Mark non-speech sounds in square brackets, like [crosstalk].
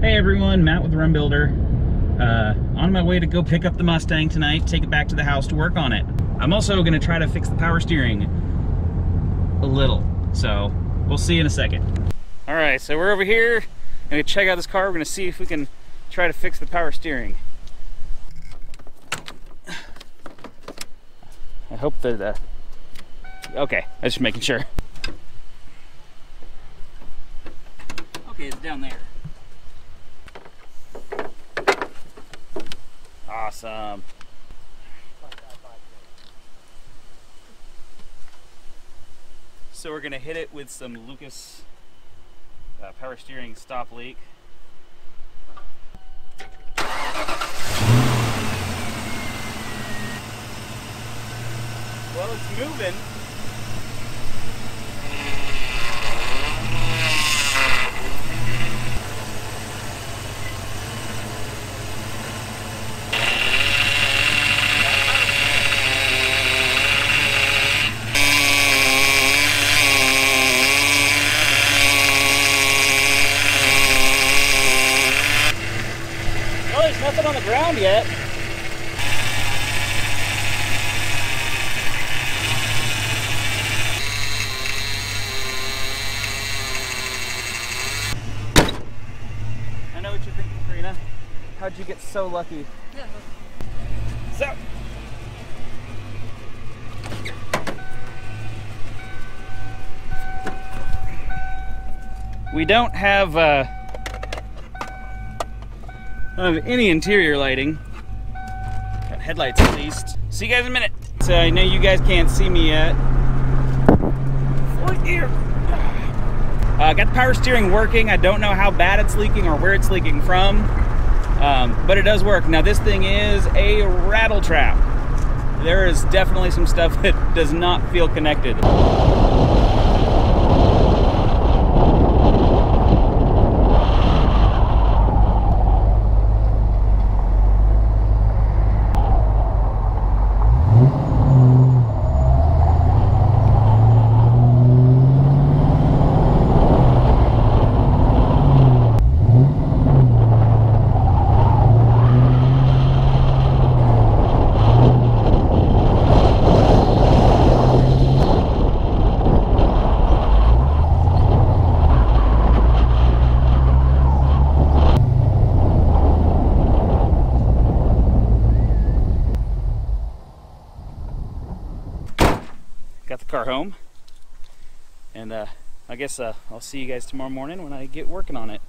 Hey everyone, Matt with Rumbuilder. Uh, on my way to go pick up the Mustang tonight, take it back to the house to work on it. I'm also gonna try to fix the power steering a little, so we'll see in a second. All right, so we're over here, gonna check out this car. We're gonna see if we can try to fix the power steering. I hope that, uh, okay, I was just making sure. Okay, it's down there. Awesome. So we're gonna hit it with some Lucas uh, power steering stop leak. Well, it's moving. Nothing on the ground yet. I know what you're thinking, Karina. How'd you get so lucky? Yeah. So. We don't have uh, have any interior lighting. Got headlights at least. See you guys in a minute. So I know you guys can't see me yet. Right here. Uh, got the power steering working. I don't know how bad it's leaking or where it's leaking from, um, but it does work. Now this thing is a rattle trap. There is definitely some stuff [laughs] that does not feel connected. Got the car home and uh, I guess uh, I'll see you guys tomorrow morning when I get working on it.